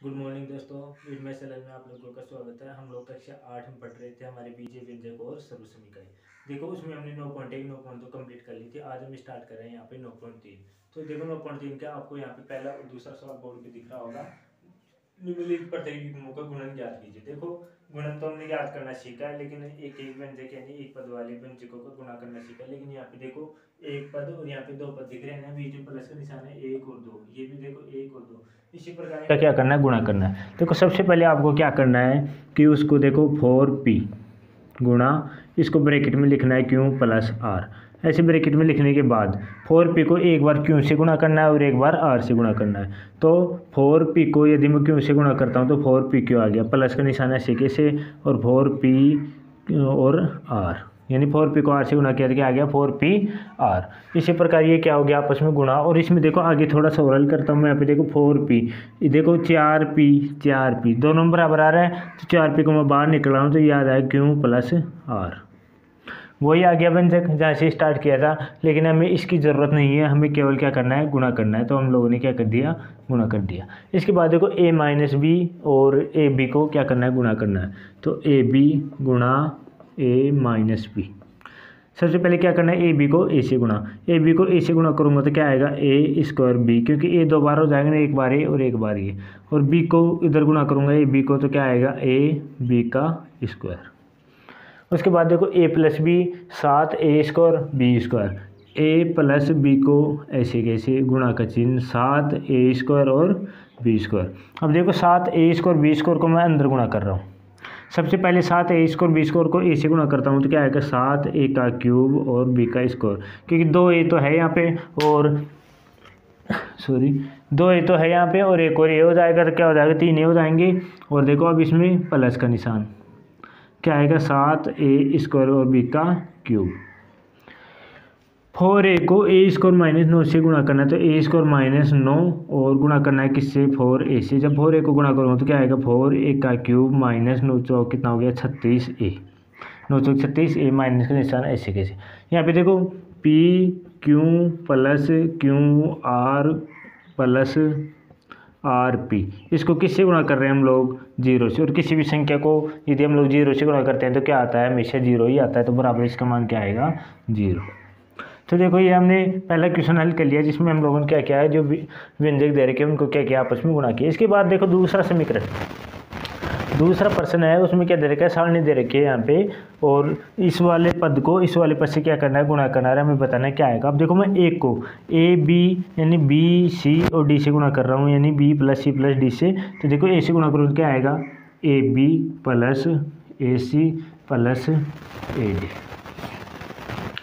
Good morning दोस्तों विडमें channel में आप लोगों का स्वागत है। हम लोग कक्षा आठ में पढ़ रहे थे हमारे बीजे व्यंजक और सर्व समीकरण देखो, उसमें हमने नौ पॉइंट एक, नौ पॉइंट दो कंप्लीट कर ली थी। आज हम स्टार्ट कर रहे हैं यहाँ पे नौ पॉइंट तीन। तो देखो, नौ पॉइंट तीन का आपको यहाँ पे पहला और दूसरा सवाल बोर्ड पे दिख रहा होगा। निम्नलिखित प्रत्येक युग्मों का गुणन ज्ञात कीजिए। देखो, गुणन तो हमने याद करना सीखा है, लेकिन एक एक व्यंजक यानी एक पद वाले व्यंजकों का गुणा करना सीखा है। लेकिन यहाँ पे देखो, एक पद और यहाँ पे दो पद दिख रहे हैं। बीच में प्लस का निशान है एक और दो। ये भी देखो, एक और दो। का क्या करना है? गुणा करना है। देखो, सबसे पहले आपको क्या करना है कि उसको देखो, फोर पी गुणा, इसको ब्रैकेट में लिखना है क्यों प्लस आर ऐसे ब्रैकेट में लिखने के बाद फोर पी को एक बार क्यों से गुणा करना है और एक बार आर से गुणा करना है। तो फोर पी को यदि मैं क्यों से गुणा करता हूँ तो फोर पी क्यों आ गया। प्लस का निशान है ऐसे कैसे? और फोर पी और आर यानी फोर पी को आर से गुणा किया तो आ गया? Four P R. इसी प्रकार ये क्या हो गया? आपस में गुणा। और इसमें देखो, आगे थोड़ा सा ओरल करता हूँ मैं। यहाँ पे देखो, फोर पी। देखो, चार पी चार पी। दोनों बराबर आ रहा है तो चार पी को मैं बाहर निकल रहा हूँ तो याद आया क्यों प्लस आर। वही आ गया व्यंजक जहाँ से स्टार्ट किया था। लेकिन हमें इसकी ज़रूरत नहीं है। हमें केवल क्या करना है? गुणा करना है। तो हम लोगों ने क्या कर दिया? गुणा कर दिया। इसके बाद देखो, ए माइनस बी और ए बी को क्या करना है? गुणा करना है। तो ए बी गुणा ए माइनस बी सबसे पहले क्या करना है? ए बी को ए से गुणा। ए बी को ए से गुणा करूँगा तो क्या आएगा? ए स्क्वायर बी क्योंकि ए दो बार हो जाएगा ना, एक बार ए और एक बार ये और बी को इधर गुणा करूँगा ए बी को तो क्या आएगा? ए बी का स्क्वायर उसके बाद देखो ए प्लस बी सात A square B square A plus B को ऐसे कैसे गुणा का चिन्ह? सात ए स्क्वायर और बी स्क्वायर अब देखो, सात ए स्क्वायर बी स्क्वायर को मैं अंदर गुणा कर रहा हूँ। सबसे पहले सात ए स्कोर बी स्कोर को ए से गुणा करता हूँ तो क्या आएगा? सात ए का क्यूब और बी का स्कोर क्योंकि दो ए तो है यहाँ पे और सॉरी दो ए तो है यहाँ पे और एक और ए हो जाएगा तो क्या हो जाएगा? तीन ए हो जाएँगे। और देखो अब इसमें प्लस का निशान। क्या आएगा? सात ए स्क्वायर और बी का क्यूब फोर ए को ए स्क्वायर माइनस नौ से गुणा करना है तो ए स्क्वायर माइनस नौ और गुणा करना है किससे? फोर ए से। जब फोर ए को गुणा करूँगा तो क्या आएगा? फोर ए का क्यूब माइनस नौ चौक कितना हो गया? छत्तीस ए। नौ चौक छत्तीस ए माइनस का निशान ऐसे कैसे? यहाँ पे देखो, P Q plus Q R plus R P. इसको किससे गुणा कर रहे हैं हम लोग? ज़ीरो से। और किसी भी संख्या को यदि हम लोग ज़ीरो से गुणा करते हैं तो क्या आता है? हमेशा ज़ीरो ही आता है तो बराबर इसका मान क्या आएगा? ज़ीरो। तो देखो ये हमने पहला क्वेश्चन हल कर लिया, जिसमें हम लोगों ने क्या किया है, जो व्यंजक दे रखे उनको क्या किया आपस में गुणा किया। इसके बाद देखो दूसरा समीकरण। दूसरा प्रश्न है, उसमें क्या दे रखा है? सारणी दे रखी है यहाँ पे, और इस वाले पद को, इस वाले पद से क्या करना है? गुणा करना है, हमें बताना है क्या आएगा। अब देखो मैं एक को ए बी यानी बी सी और डी से गुणा कर रहा हूँ, यानी B plus C plus D से। तो देखो ए से गुणा करूँ तो क्या आएगा? A B plus A C plus A D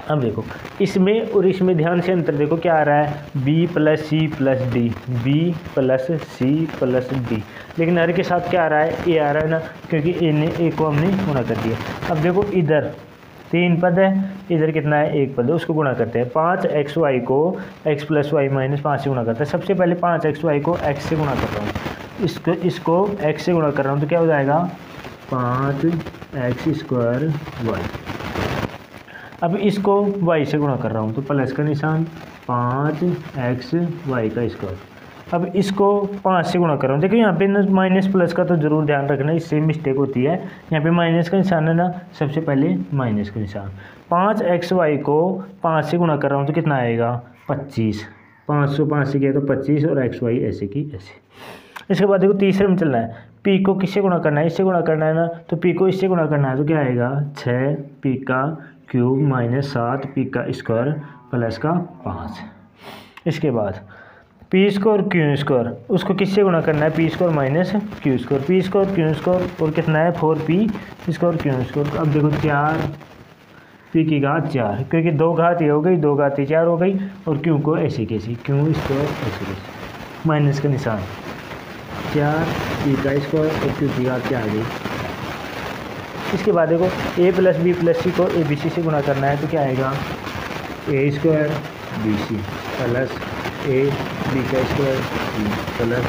अब देखो, इसमें और इसमें ध्यान से अंतर देखो क्या आ रहा है? B plus C plus D B plus C plus D लेकिन हर के साथ क्या आ रहा है? ए आ रहा है ना, क्योंकि ए ने ए को हमने गुणा कर दिया। अब देखो इधर, तीन पद है, इधर कितना है? एक पद है, उसको गुणा करते हैं। पाँच एक्स वाई को एक्स प्लस वाई माइनस पाँच से गुणा करते हैं। सबसे पहले पाँच एक्स वाई को एक्स से गुणा कर रहा हूँ। इसको इसको एक्स से गुणा कर रहा हूँ तो क्या हो जाएगा? पाँच एक्स स्क्वायर वाई अब इसको y से गुणा कर रहा हूँ तो प्लस का निशान पाँच एक्स वाई का स्क्वायर अब इसको पाँच से गुणा कर रहा हूँ। देखिए यहाँ पे ना माइनस प्लस का तो ज़रूर ध्यान रखना, इससे मिस्टेक होती है। यहाँ पे माइनस का निशान है ना, सबसे पहले माइनस का निशान. पाँच एक्स वाई को पाँच से गुणा कर रहा हूँ तो कितना आएगा? पच्चीस. पाँच सौ पाँच से किया तो पच्चीस और एक्स वाई ऐसे की ऐसे. इसके बाद देखो तीसरे में चलना है। पी को किससे गुणा करना है? इससे गुणा करना है ना तो पी को इससे गुणा करना है तो क्या आएगा? छः पी का क्यूब माइनस सात पी का स्क्वायर प्लस का पाँच। इसके बाद पी स्क्वायर क्यू स्क्वायर उसको किससे गुणा करना है? P square minus Q square P square Q square और कितना है? Four P square Q square अब देखो चार पी की घात चार, क्योंकि दो घात ये हो गई, दो घात ये चार हो गई, और क्यू को ऐसे कैसी? क्यू स्क्वायर ऐसे कैसे? माइनस का निशान। चार पी का स्क्वायर और क्यू की घात चार गई। इसके बाद देखो A plus B plus C को ए बी सी से गुणा करना है तो क्या आएगा? A square B C plus A B का स्क्वायर प्लस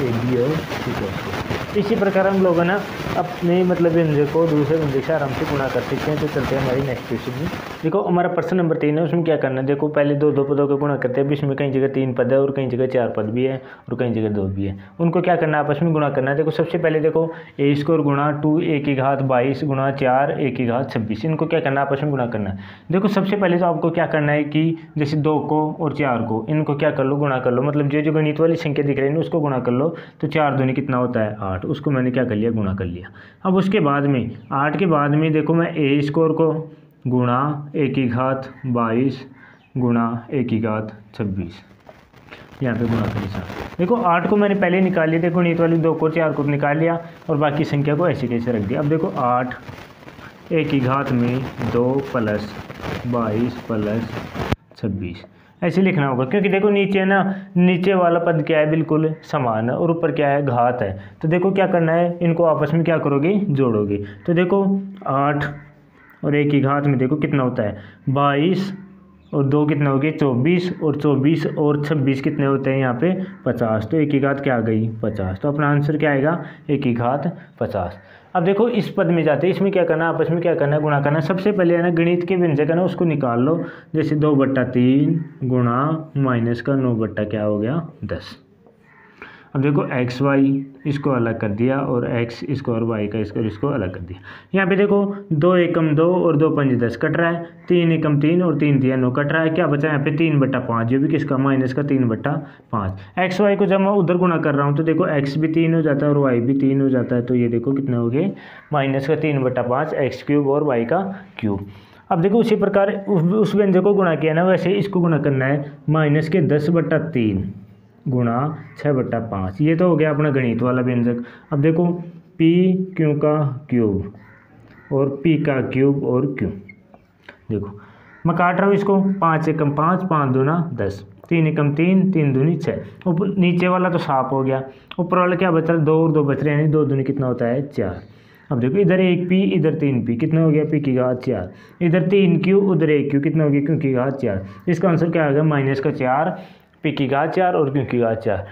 ए बी और सी का स्क्वायर इसी प्रकार हम लोग ना, अपने मतलब व्यंजक को दूसरे व्यंजक से आराम से गुणा कर सकते हैं तो चलते हैं हमारी नेक्स्ट क्वेश्चन में। देखो, हमारा प्रश्न नंबर तीन है, उसमें क्या करना है? देखो, पहले दो दो पदों का गुणा करते हैं इसमें कहीं जगह तीन पद है और कहीं जगह चार पद भी है और कहीं जगह दो भी है। उनको क्या करना है, आपस में गुणा करना है? देखो, सबसे पहले देखो ए स्कोर गुणा टू ए की घात बाईस गुणा चार ए की घात छब्बीस। इनको क्या करना है, आपस में गुणा करना है। देखो, सबसे पहले तो आपको क्या करना है कि जैसे दो को और चार को, इनको क्या कर लो, गुणा कर लो। मतलब जो जो गणित वाली संख्या दिख रही है उसको गुणा कर लो। तो चार दूनी कितना होता है? आठ। उसको मैंने क्या कर लिया? गुणा कर लिया। अब उसके बाद में, आठ के बाद में देखो मैं ए स्कोर को गुणा ए की घात बाईस गुणा ए की घात छब्बीस। यहाँ पे गुणा करिए साहब देखो, आठ को मैंने पहले निकाल लिया। देखो नीत वाली दो को चार को निकाल लिया और बाकी संख्या को ऐसे कैसे रख दिया? अब देखो, आठ ए की घात में दो प्लस बाईस प्लस छब्बीस। ऐसे लिखना होगा, क्योंकि देखो, नीचे ना, नीचे वाला पद क्या है? बिल्कुल समान है और ऊपर क्या है? घात है। तो देखो, क्या करना है? इनको आपस में क्या करोगे? जोड़ोगे। तो देखो, आठ और एक की घात में देखो कितना होता है। बाईस और दो कितने हो गए? चौबीस और चौबीस और छब्बीस कितने होते हैं यहाँ पे? पचास। तो एक की घात क्या आ गई? पचास। तो अपना आंसर क्या आएगा? एक की घात पचास। अब देखो इस पद में जाते हैं। इसमें क्या करना है? आपस में क्या करना है? गुणा करना है। सबसे पहले है ना, गणित के व्यंजक है ना, उसको निकाल लो। जैसे दो बट्टा तीन गुणा माइनस का नौ बट्टा क्या हो गया? दस। अब देखो एक्स वाई इसको अलग कर दिया और एक्स इसको और वाई का इसको इसको अलग कर दिया। यहाँ पे देखो दो एकम दो और दो पंच दस कट रहा है, तीन एकम तीन और तीन दिया नौ कट रहा है। क्या बचा यहाँ पे? तीन बट्टा पाँच, जो भी किसका माइनस का तीन बट्टा पाँच। एक्स वाई को जब मैं उधर गुणा कर रहा हूँ तो देखो एक्स भी तीन हो जाता है और वाई भी तीन हो जाता है तो ये देखो कितने हो गए माइनस का तीन बट्टा पाँच एक्स क्यूब और वाई का क्यूब अब देखो उसी प्रकार उस व्यंजक को गुणा किया ना, वैसे इसको गुणा करना है, माइनस के दस बट्टा तीन। गुणा छः बट्टा पाँच। ये तो हो गया अपना गणित वाला व्यंजक। अब देखो, पी क्यू का क्यूब और पी का क्यूब और क्यू। देखो, मैं काट रहा हूँ इसको। पाँच एकम पाँच पाँच दूना दस। तीन एकम तीन तीन दूनी छः ऊपर नीचे वाला तो साफ़ हो गया। ऊपर वाला क्या बच रहा दो और दो बच रहे हैं दो दूनी कितना होता है? चार। अब देखो, इधर एक पी, इधर तीन पी। कितना हो गया? पी की घात चार। इधर तीन क्यू, उधर एक क्यू। कितना हो गया? क्यू की घात चार। इसका आंसर क्या आ गया? माइनस का चार। पी की घात चार और क्यू की घात चार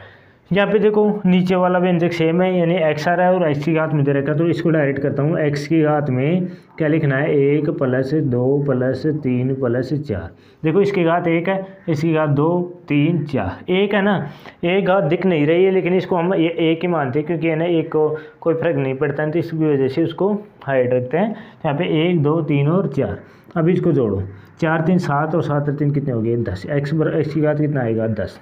यहाँ पे देखो, नीचे वाला व्यंजक सेम है, यानी एक्स आ रहा है और एक्स की घात में दे रखा तो इसको डायरेक्ट करता हूँ। एक्स की घात में क्या लिखना है? एक प्लस दो प्लस तीन प्लस चार। देखो, इसकी घात एक है, इसकी घात दो, तीन, चार। एक है ना? एक घात दिख नहीं रही है, लेकिन इसको हम ये एक ही मानते हैं, क्योंकि है ना, एक को कोई फ़र्क नहीं पड़ता है तो इसकी वजह से उसको हाइड रखते हैं। यहाँ पे एक, दो, तीन और चार। अब इसको जोड़ो। चार, तीन, सात और सात, तीन कितने हो गए? दस। एक्स एक्स की घात कितना आएगा? दस।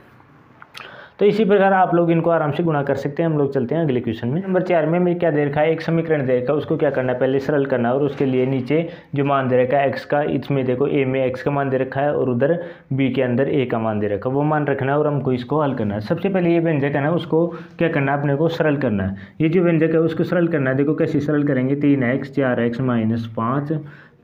तो इसी प्रकार आप लोग इनको आराम से गुणा कर सकते हैं। हम लोग चलते हैं अगले क्वेश्चन में। नंबर चार में मैं क्या दे रखा है एक समीकरण दे रखा है उसको क्या करना है? पहले सरल करना है और उसके लिए नीचे जो मान दे रखा है एक्स का, इसमें देखो ए में एक्स का मान दे रखा है और उधर बी के अंदर ए का मान दे रखा है। वो मान रखना है और हमको इसको हल करना है। सबसे पहले ये व्यंजक है ना, उसको क्या करना है? अपने को सरल करना है। ये जो व्यंजक है, उसको सरल करना है। देखो कैसे सरल करेंगे। तीन एक्स चार एक्स माइनस पाँच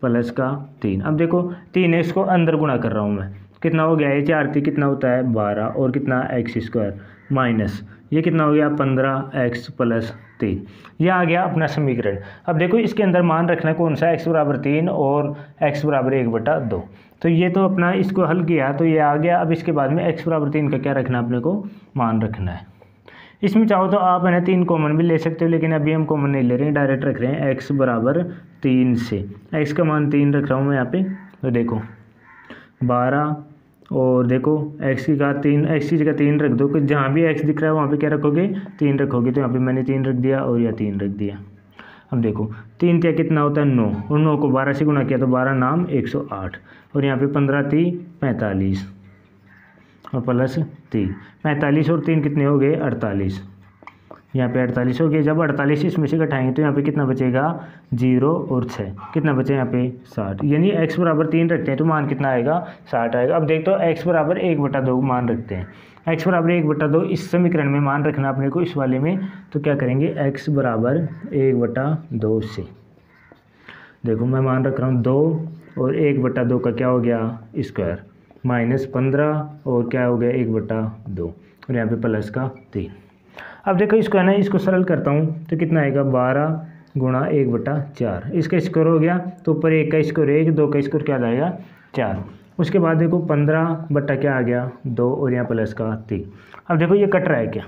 प्लस का तीन। अब देखो, तीन एक्स को अंदर गुणा कर रहा हूँ मैं। कितना हो गया? ये चार थी, कितना होता है? बारह। और कितना? एक्स स्क्वायर माइनस ये कितना हो गया? पंद्रह एक्स प्लस तीन। ये आ गया अपना समीकरण। अब देखो, इसके अंदर मान रखना कौन सा? एक्स बराबर तीन और एक्स बराबर एक बटा दो। तो ये तो अपना इसको हल किया तो ये आ गया। अब इसके बाद में एक्स बराबर तीन का क्या रखना अपने को मान रखना है। इसमें चाहो तो आप है तीन कॉमन भी ले सकते हो, लेकिन अभी हम कॉमन नहीं ले रहे हैं डायरेक्ट रख रहे हैं एक्स बराबर तीन से। एक्स का मान तीन रख रहा हूँ मैं यहाँ पे। तो देखो, बारह और देखो एक्स की का तीन एक्स की जगह तीन रख दो, कि जहाँ भी एक्स दिख रहा है, वहाँ पे क्या रखोगे? तीन रखोगे। तो यहाँ पे मैंने तीन रख दिया और या तीन रख दिया। अब देखो, तीन क्या कितना होता है? नौ। और नौ को बारह से गुना किया तो बारह नाम एक सौ आठ। और यहाँ पे पंद्रह ती पैंतालीस। और प्लस तीन पैंतालीस और तीन कितने हो गए? अड़तालीस। यहाँ पे अड़तालीस हो गया जब अड़तालीस इसमें से घटाएँगे तो यहाँ पे कितना बचेगा? ज़ीरो और छः। कितना बचे यहाँ पे? साठ। यानी एक्स बराबर तीन रखते हैं तो मान कितना आएगा? साठ आएगा। अब देखते हो एक्स बराबर एक बटा दो मान रखते हैं। एक्स बराबर एक बटा दो इस समीकरण में मान रखना अपने को इस वाले में। तो क्या करेंगे? एक्स बराबर एक बटा दो से। देखो, मैं मान रख रहा हूँ दो और एक बटा दो का क्या हो गया? स्क्वायर। माइनस पंद्रह और क्या हो गया? एक बटा दो। और यहाँ पे प्लस का तीन। अब देखो इसको है ना, इसको सरल करता हूँ तो कितना आएगा? बारह गुणा एक बटा चार। इसका स्कोर हो गया तो ऊपर एक का स्कोर एक, दो का स्कोर क्या जाएगा चार। उसके बाद देखो पंद्रह बट्टा क्या आ गया? दो, और यहाँ प्लस का तीन। अब देखो ये कट रहा है क्या?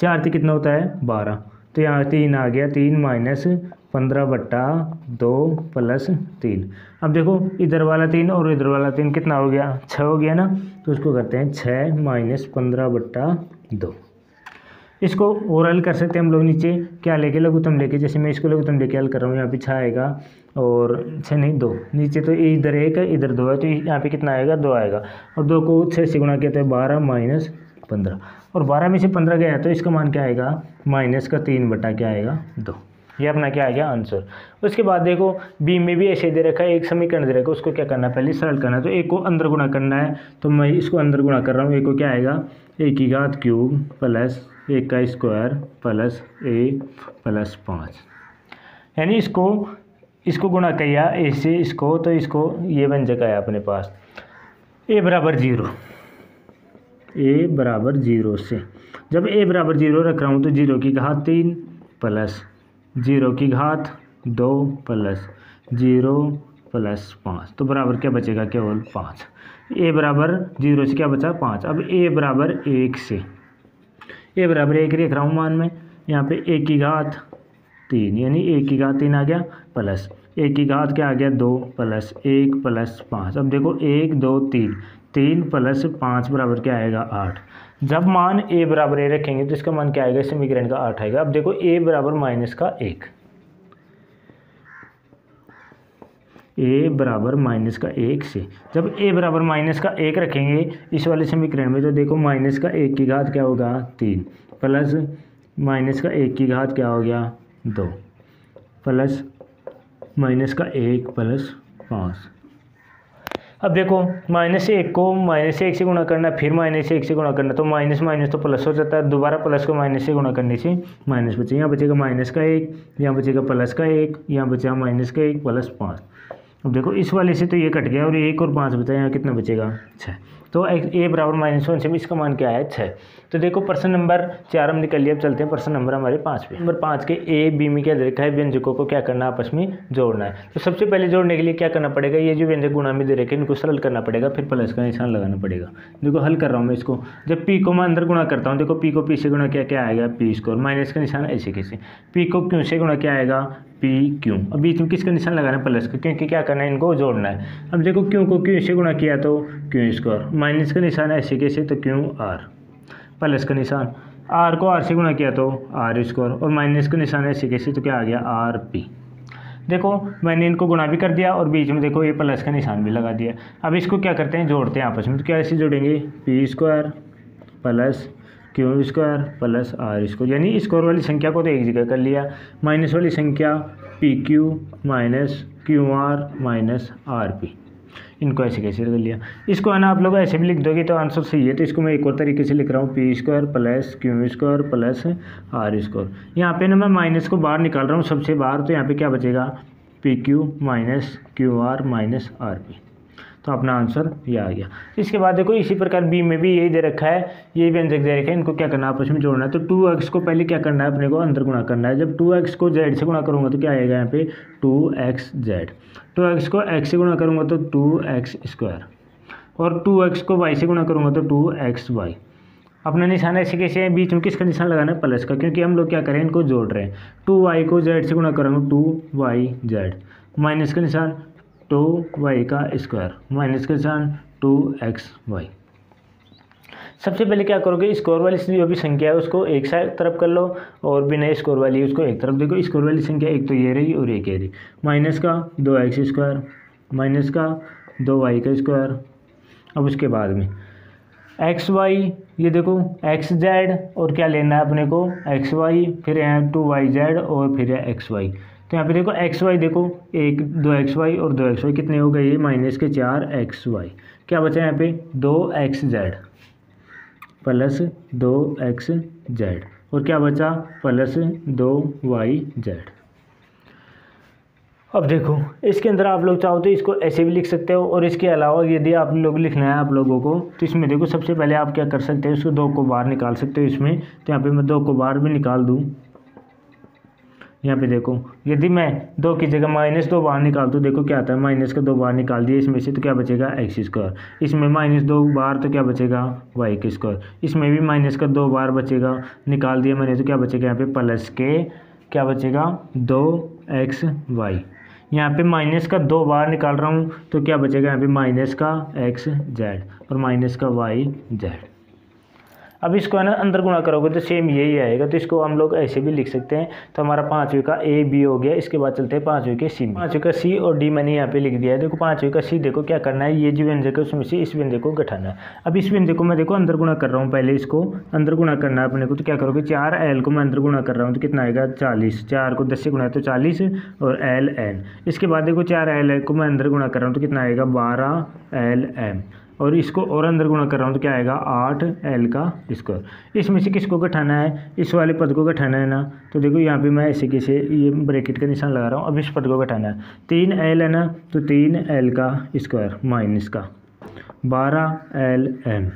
चार थी कितना होता है? बारह। तो यहाँ तीन आ गया, तीन माइनस पंद्रह बट्टा दो प्लस तीन। अब देखो इधर वाला तीन और इधर वाला तीन कितना हो गया? छः हो गया ना तो उसको करते हैं छः माइनस पंद्रह बट्टा दो। इसको और हल कर सकते हैं हम लोग नीचे। क्या लेके लघुतम लेके? जैसे मैं इसको लघुतम लेके हल कर रहा हूँ, यहाँ पे छः आएगा। और छः नहीं, दो। नीचे तो इधर एक है, इधर दो है तो यहाँ पे कितना आएगा? दो आएगा। और दो को छः से गुणा किया तो बारह माइनस पंद्रह। और बारह में से पंद्रह गया तो इसका मान क्या आएगा? माइनस का तीन बटा क्या आएगा? दो। ये अपना क्या आ गया? आंसर। उसके बाद देखो बी में भी ऐसे दे रखा है, एक समीकरण दे रखा है, उसको क्या करना है? पहले सरल करना है। तो एक को अंदर गुणा करना है तो मैं इसको अंदर गुणा कर रहा हूँ एक को क्या आएगा? एक की घात क्यूब प्लस एक का स्क्वायर प्लस ए प्लस पाँच। यानी इसको इसको गुणा किया ए से इसको तो इसको ये व्यंजक आया अपने पास। ए बराबर ज़ीरो। ए बराबर ज़ीरो से। जब ए बराबर ज़ीरो रख रहा हूँ तो ज़ीरो की घात तीन प्लस ज़ीरो की घात दो प्लस ज़ीरो प्लस पाँच। तो बराबर क्या बचेगा? केवल पाँच। ए बराबर ज़ीरो से क्या बचा? पाँच। अब ए बराबर एक से। ए बराबर एक रेख रहा हूँ मान में, यहाँ पे एक की घात तीन, यानी एक की घात तीन आ गया, प्लस एक की घात क्या आ गया, दो, प्लस एक, प्लस पाँच। अब देखो, एक, दो, तीन तीन प्लस पाँच बराबर क्या आएगा, आठ। जब मान ए बराबर ए रखेंगे तो इसका मान क्या आएगा समीकरण का आठ आएगा। अब देखो, ए बराबर माइनस का एक। ए बराबर माइनस का एक से। जब ए बराबर माइनस का एक रखेंगे, इस वाले समीकरण में तो देखो माइनस का एक की घात क्या होगा? तीन। प्लस माइनस का एक की घात क्या हो गया? दो। प्लस माइनस का एक प्लस पाँच। अब देखो, माइनस एक को माइनस एक से गुणा करना, फिर माइनस एक से गुणा करना तो माइनस माइनस तो प्लस हो जाता है। दोबारा प्लस को माइनस से गुणा करने से माइनस बचेगा। यहाँ बचेगा माइनस का एक, यहाँ बचेगा प्लस का एक, यहाँ बचेगा माइनस का एक प्लस पाँच। अब देखो, इस वाले से तो ये कट गया और एक और पाँच बचा यहाँ कितना बचेगा? छः तो ए बराबर माइनस वन से इसका मान क्या है? छः तो देखो प्रश्न नंबर चार हम निकल लिया अब चलते हैं प्रश्न नंबर हमारे पाँच पे। नंबर पाँच के ए बी में क्या दे रखा है? व्यंजकों को क्या करना आपस में जोड़ना है। तो सबसे पहले जोड़ने के लिए क्या करना पड़ेगा? ये जो व्यंजक गुणा में दे रखे इनको सरल करना पड़ेगा, फिर प्लस का निशान लगाना पड़ेगा। देखो, हल कर रहा हूँ मैं इसको। जब पी को मैं अंदर गुणा करता हूँ, देखो पी को पी से गुणा क्या क्या आएगा? पी स्कोर माइनस का निशान ऐसे कैसे? पी को क्यों से गुणा क्या आएगा? पी क्यों अब बीच में किसका निशान लगाना है? प्लस का, क्योंकि क्या करना है? इनको जोड़ना है। अब देखो क्यों को क्यों से गुणा किया तो क्यों स्क्वायर माइनस का निशान ऐसे कैसे? तो क्यों आर प्लस का निशान आर को आर से गुणा किया तो आर स्क्वायर और माइनस का निशान ऐसे कैसे तो क्या आ गया? आर पी देखो, मैंने इनको गुणा भी कर दिया, और बीच में देखो, ये प्लस का निशान भी लगा दिया। अब इसको क्या करते हैं? जोड़ते हैं आपस में। तो क्या ऐसे जोड़ेंगे? P square plus Q square plus R square यानी स्क्वायर वाली संख्या को तो एक जगह कर लिया। माइनस वाली संख्या P Q minus Q R minus R P इनको ऐसे कैसे कर लिया। इसको है ना आप लोग ऐसे भी लिख दोगे तो आंसर सही है। तो इसको मैं एक और तरीके से लिख रहा हूँ। P square plus Q square plus R square. यहाँ पे ना मैं माइनस को बाहर निकाल रहा हूँ सबसे बाहर तो यहाँ पे क्या बचेगा? P Q minus Q R minus R P. तो अपना आंसर ये आ गया। इसके बाद देखो, इसी प्रकार बी में भी यही दे रखा है, ये व्यंजक दे रखा है, इनको क्या करना है, आपस में जोड़ना है। तो टू एक्स को पहले क्या करना है, अपने को अंदर गुणा करना है। जब टू एक्स को जेड से गुणा करूँगा तो क्या आएगा यहाँ पे? Two X Z two X को एक्स से गुणा करूँगा तो टू एक्स स्क्वायर और टू एक्स को वाई से गुणा करूँगा तो टू एक्स वाई अपना निशान ऐसे कैसे है, बीच में किसका निशान लगाना है? प्लस का, क्योंकि हम लोग क्या करें, इनको जोड़ रहे हैं। टू वाई को जेड से गुणा करेंगे टू वाई जेड माइनस का निशान टू वाई का स्क्वायर, माइनस का निशान टू एक्स वाई। सबसे पहले क्या करोगे स्कोर वाली जो भी संख्या है उसको एक साइड तरफ़ कर लो और बिना स्कोर वाली उसको एक तरफ़ देखो स्कोर वाली संख्या एक तो ये रही और एक ये रही। माइनस का दो एक्स स्क्वायर, माइनस का दो वाई का स्क्वायर। अब उसके बाद में, एक्स वाई, ये देखो, एक्स जेड और क्या लेना है अपने को, एक्स वाई, फिर यहाँ टू वाई जेड और फिर एक्स वाई। तो यहाँ पे देखो एक्स वाई देखो, एक, दो एक्स वाई और दो एक्स वाई कितने हो गए? ये माइनस के चार एक्स वाई क्या बचा यहाँ पे? दो एक्स जेड प्लस दो एक्स जेड और क्या बचा? प्लस दो वाई जेड अब देखो, इसके अंदर आप लोग चाहो तो इसको ऐसे भी लिख सकते हो और इसके अलावा यदि आप लोग लिखना है आप लोगों को तो इसमें देखो सबसे पहले आप क्या कर सकते हो? इसको दो को बाहर निकाल सकते हो इसमें। तो यहाँ पे मैं दो को बाहर भी निकाल दूँ। यहाँ पे देखो, यदि मैं दो की जगह माइनस दो बाहर निकाल तो देखो क्या आता है माइनस का दो बाहर निकाल दिया, इसमें से तो क्या बचेगा एक्स स्क्वायर इसमें माइनस दो बार तो क्या बचेगा वाई के स्क्वायर इसमें भी माइनस का दो बार बचेगा, निकाल दिया मैंने तो क्या बचेगा यहाँ पे प्लस के क्या बचेगा, दो एक्स वाई यहाँ पे माइनस का दो बार निकाल रहा हूँ तो क्या बचेगा यहाँ पे माइनस का एक्स जेड और माइनस का वाई जेड अब इसको है ना अंदर गुणा करोगे तो सेम यही आएगा। तो इसको हम लोग ऐसे भी लिख सकते हैं। तो हमारा पाँचवें का ए बी हो गया। इसके बाद चलते हैं पाँचवें के सी पाँचवें का सी और डी मैंने यहाँ पे लिख दिया है। देखो, पाँचवें का सी देखो क्या करना है। ये जो व्यंजक है, उसमें से इस व्यंजक को घटाना है। अब इस व्यंजक को मैं देखो अंदर गुणा कर रहा हूँ। पहले इसको अंदर गुणा करना है अपने को। तो क्या करोगे? चार एल को मैं अंदर गुणा कर रहा हूँ। तो कितना आएगा? चालीस। चार को दस से गुणा तो चालीस और एल एन इसके बाद देखो, चार एल को मैं अंदर गुणा कर रहा हूँ। तो कितना आएगा? बारह एल एम और इसको और अंदर गुणा कर रहा हूँ तो क्या आएगा? आठ एल का स्क्वायर इसमें से किसको घटाना है? इस वाले पद को घटाना है ना? तो देखो, यहाँ पे मैं ऐसे कैसे ये ब्रैकेट का निशान लगा रहा हूँ। अब इस पद को घटाना है। तीन एल है ना? तो तीन एल का स्क्वायर माइनस का. बारह एल एम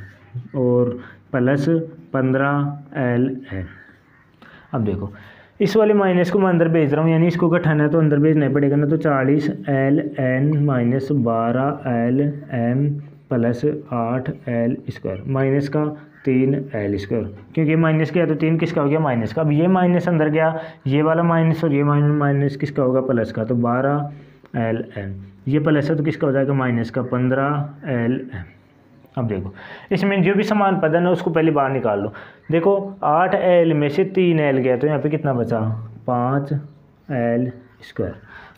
और प्लस पंद्रह एल एम अब देखो, इस वाले माइनस को मैं अंदर भेज रहा हूँ, यानी इसको घटाना है तो अंदर भेजना पड़ेगा ना? तो चालीस एल एन माइनस बारह एल एम प्लस आठ एल स्क्वायर, माइनस का तीन एल स्क्वायर। क्योंकि माइनस किया तो तीन किसका हो गया? माइनस का। अब ये माइनस अंदर गया, ये वाला माइनस और ये माइनस माइनस किसका होगा? प्लस का। तो बारह एल एम। ये प्लस है तो किसका हो जाएगा? माइनस का। पंद्रह एल एम। अब देखो, इसमें जो भी समान पद है उसको पहले बाहर निकाल लो। देखो, आठ एल में से तीन एल गया तो यहाँ पे कितना बचा? पाँच एल स्क्वायर।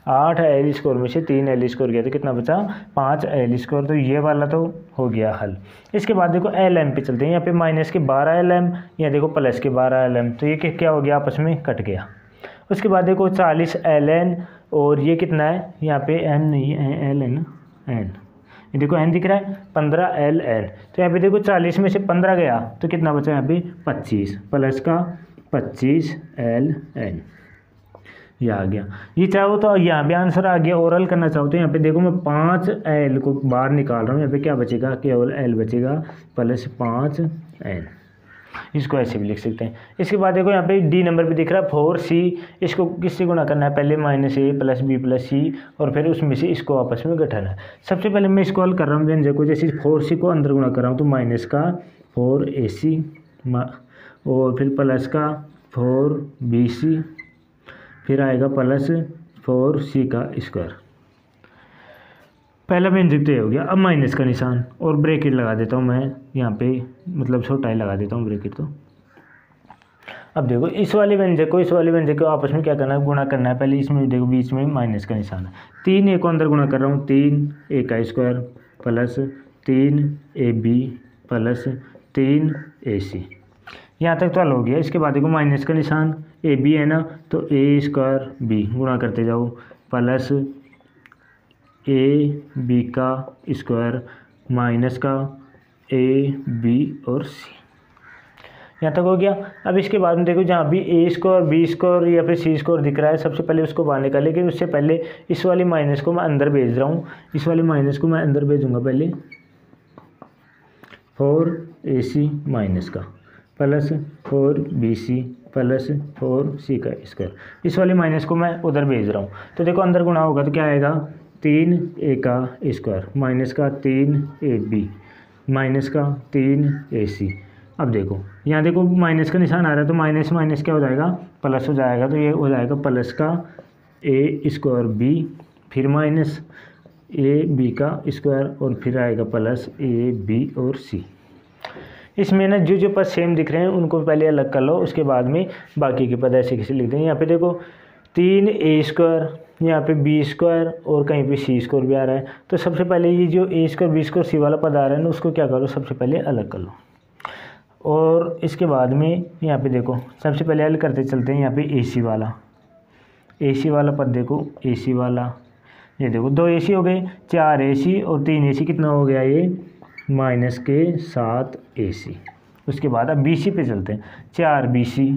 आठ एल स्कोर में से तीन एल स्कोर गया तो कितना बचा? पाँच एल स्कोर तो ये वाला तो हो गया हल। इसके बाद देखो एल एम पे चलते हैं, यहाँ पे माइनस के बारह एल एम या देखो प्लस के बारह एल एम तो ये क्या हो गया, आपस में कट गया। उसके बाद देखो चालीस एल एन और ये कितना है? यहाँ पे एम नहीं है एल एन एन ये देखो एन दिख रहा है, पंद्रह एल एन तो यहाँ पे देखो चालीस में से पंद्रह गया तो कितना बचा यहाँ पे? पच्चीस। प्लस का पच्चीस एल एन ये आ गया। ये चाहो तो यहाँ पे आंसर आ गया ओरल करना चाहो तो यहाँ पे देखो मैं पाँच एल को बाहर निकाल रहा हूँ, यहाँ पे क्या बचेगा? केवल एल बचेगा? प्लस पाँच एल इसको ऐसे भी लिख सकते हैं। इसके बाद देखो यहाँ पे डी नंबर पे दिख रहा है फोर सी इसको किससे गुणा करना है? पहले minus A plus B plus C और फिर उसमें से इसको आपस में घटाना है। सबसे पहले मैं इसको हल कर रहा हूँ व्यंजक को जैसे फोर सी को अंदर गुणा कर रहा हूँ तो माइनस का फोर ए सी और फिर प्लस का फोर बी सी फिर आएगा प्लस फोर सी का स्क्वायर। पहला व्यंजक तो ये हो गया, अब माइनस का निशान और ब्रेकेट लगा देता हूँ मैं यहाँ पे मतलब छोटा ही लगा देता हूँ ब्रेकेट तो। अब देखो, इस वाले व्यंजक को, इस वाले व्यंजक को आपस में क्या करना है? गुणा करना है। पहले इसमें देखो, बीच में माइनस का निशान है। तीन ए को अंदर गुणा कर रहा हूँ, तीन ए का स्क्वायर प्लस तीन ए बी प्लस तीन ए सी। यहाँ तक तो हल हो गया। इसके बाद देखो, माइनस का निशान ए बी है ना तो ए स्क्वायर बी गुणा करते जाओ। प्लस ए बी का स्क्वायर माइनस का ए बी और सी यहाँ तक हो गया। अब इसके बाद में देखो जहाँ भी ए स्कोर बी स्कोर या फिर सी स्कोर दिख रहा है, सबसे पहले उसको बाहर निकाल लेकिन उससे पहले इस वाले माइनस को मैं अंदर भेज रहा हूँ। इस वाले माइनस को मैं अंदर भेजूँगा पहले। फोर ए सी माइनस का। Plus four B C plus four C का स्क्वायर इस वाले माइनस को मैं उधर भेज रहा हूँ। तो देखो अंदर गुणा होगा तो क्या आएगा? तीन ए का स्क्वायर माइनस का तीन ए बी माइनस का तीन ए सी अब देखो, यहाँ देखो माइनस का निशान आ रहा है तो माइनस माइनस क्या हो जाएगा? प्लस हो जाएगा तो ये हो जाएगा प्लस का ए स्क्वायर बी फिर माइनस ए बी का स्क्वायर और फिर आएगा प्लस ए बी और सी इसमें ना जो जो पद सेम दिख रहे हैं, उनको पहले अलग कर लो, उसके बाद में बाकी के पद ऐसे कैसे लिख दें। यहाँ पे देखो, तीन ए स्क्वायर यहाँ पे बी स्क्वायर और कहीं पे सी स्क्वायर भी आ रहा है। तो सबसे पहले ये जो A square B square C वाला पद आ रहा है ना, उसको क्या करो, सबसे पहले अलग कर लो। और इसके बाद में यहाँ पे देखो, सबसे पहले अलग करते चलते हैं यहाँ पे ए वाला। ए वाला पद देखो ए वाला। ये देखो, दो ए हो गए, चार ए और तीन ए कितना हो गया ये? माइनस के सात ए सी उसके बाद अब बी सी पे चलते हैं। चार बी सी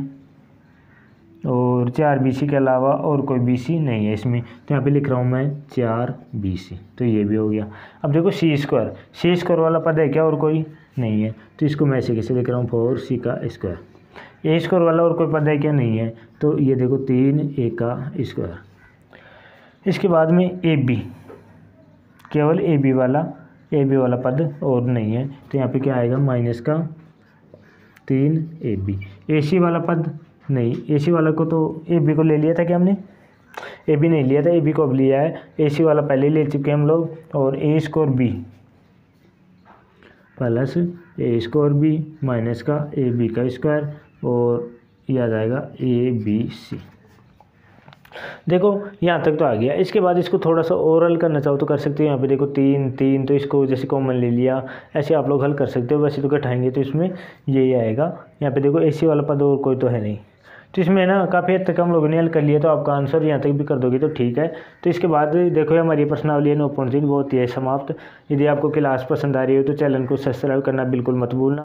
और चार बी सी के अलावा और कोई बी सी नहीं है इसमें। तो यहाँ पे लिख रहा हूँ मैं चार बी सी तो ये भी हो गया। अब देखो सी स्क्वायर सी स्क्वायर वाला पद है क्या और कोई नहीं है? तो इसको मैं ऐसे कैसे लिख रहा हूँ फोर सी का स्क्वायर ए स्क्वायर वाला और कोई पद है क्या नहीं है? तो ये देखो तीन ए का स्क्वायर इसके बाद में ए बी केवल ए बी वाला ए बी वाला पद और नहीं है। तो यहाँ पे क्या आएगा? माइनस का तीन ए बी ए सी वाला पद नहीं। ए सी वाला को तो ए बी को ले लिया था क्या हमने? ए बी नहीं लिया था। ए बी को अब लिया है। ए सी वाला पहले ले चुके हम लोग। और A square B plus A square B minus का ए बी का स्क्वायर और याद आएगा ए बी सी देखो, यहाँ तक तो आ गया। इसके बाद इसको थोड़ा सा ओरल करना चाहो तो कर सकते हो। यहाँ पे देखो, तीन तीन तो इसको जैसे कॉमन ले लिया। ऐसे आप लोग हल कर सकते हो। वैसे तो घटाएँगे तो इसमें यही आएगा। यहाँ पे देखो एसी वाला पद और कोई तो है नहीं। तो इसमें ना काफ़ी हद तक हम लोगों ने हल कर लिया तो आपका आंसर यहाँ तक भी कर दोगे तो ठीक है। तो इसके बाद देखो हमारी प्रश्नावली है पॉइंट बहुत ही है, समाप्त। यदि आपको क्लास पसंद आ रही हो तो चैनल को सब्सक्राइब करना बिल्कुल मत भूलना।